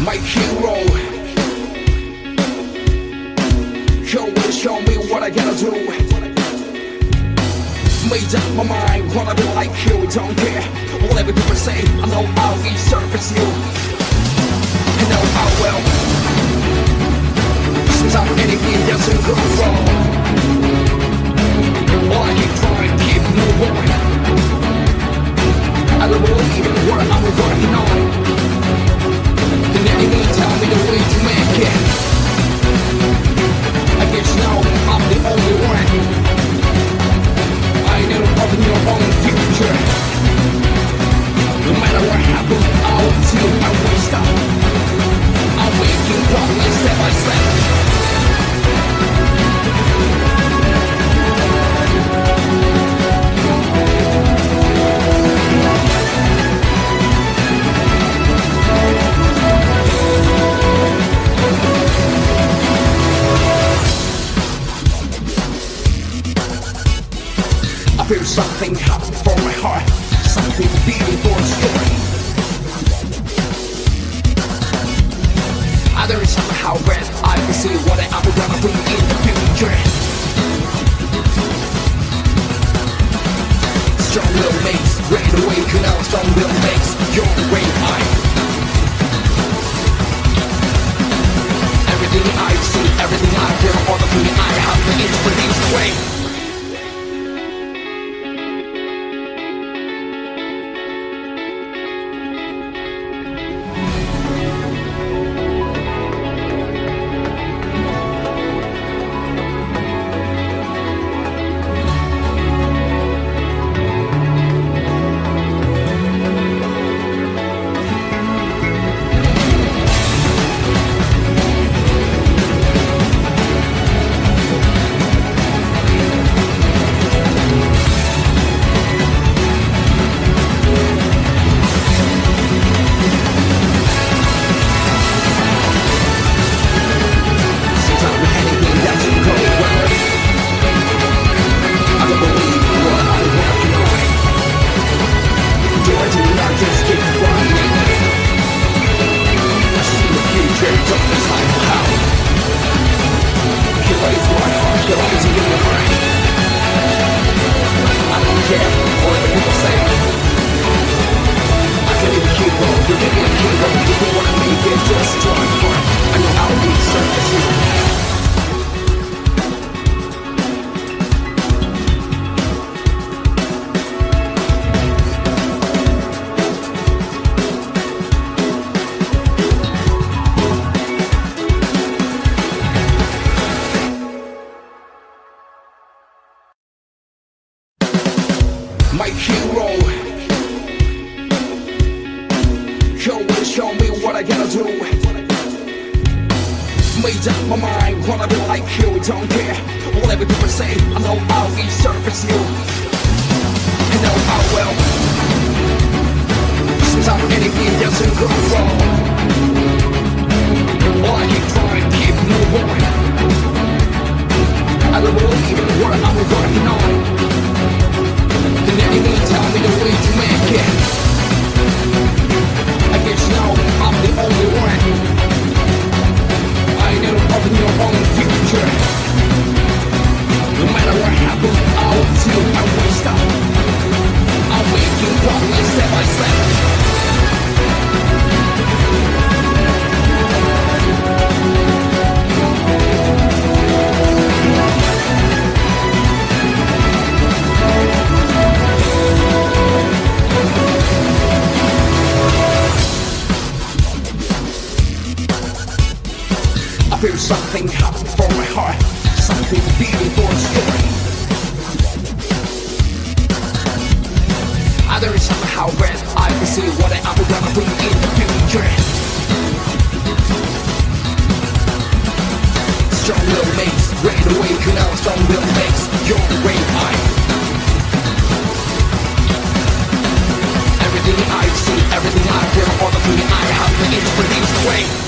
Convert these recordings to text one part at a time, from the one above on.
my hero. You will show me what I gotta do. Made up my mind, wanna be like you, don't care. Whatever people say, I know I'll be surface you. Something hot from my heart. Something beating for a story. Ah, Either somehow red I can see what I'm gonna be in the future. Strong will makes to wake you now Strong will makes Your way high. Everything I see Everything I hear All the feeling I have It's produced way here lies in your. I don't care what the people say. I can be the hero, you can be a hero. If you wanna make just join my hero. You will show me what I gotta do. Made up my mind, wanna be like you, don't care. Whatever people say, I know I'll be surface you. I know I will. Sometimes anything doesn't wrong. Something hot from my heart. Something beating for a story. Either somehow red I can see what I'm gonna be in the future. Strong will makes wake you now Strong will makes Your way high. Everything I see Everything I hear All the feeling I have It's produced way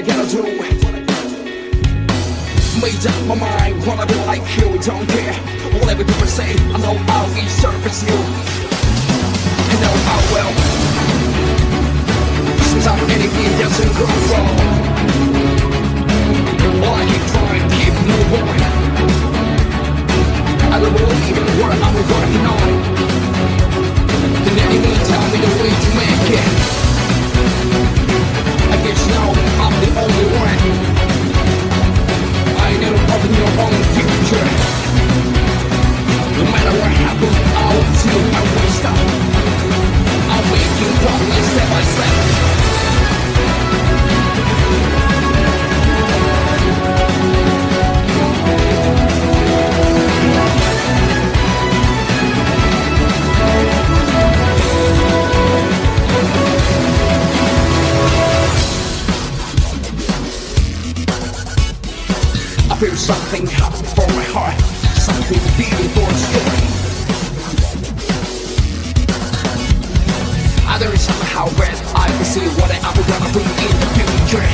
I gotta do. Made up my mind, wanna be like you, don't care. Whatever people say, I know I'll be surface you. I know I will. Sometimes anything doesn't go wrong. Feel something happen from my heart. Something beating for a story. I there is somehow red I can see what I'm gonna be in the future?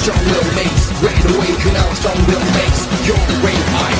Strong will makes great awaken out Strong will makes your Everything I